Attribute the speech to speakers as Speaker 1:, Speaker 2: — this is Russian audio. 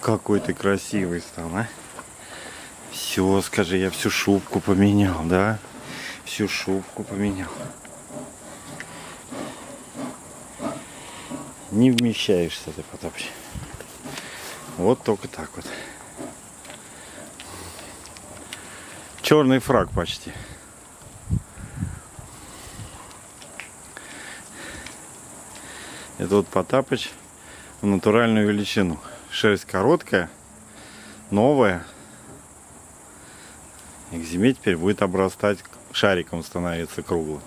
Speaker 1: Какой ты красивый стал, а? Все, скажи, я всю шубку поменял, да? Всю шубку поменял. Не вмещаешься ты, Потапыч. Вот только так вот. Черный фраг почти. Это вот Потапыч в натуральную величину. Шерсть короткая, новая. И к зиме теперь будет обрастать шариком становиться круглым.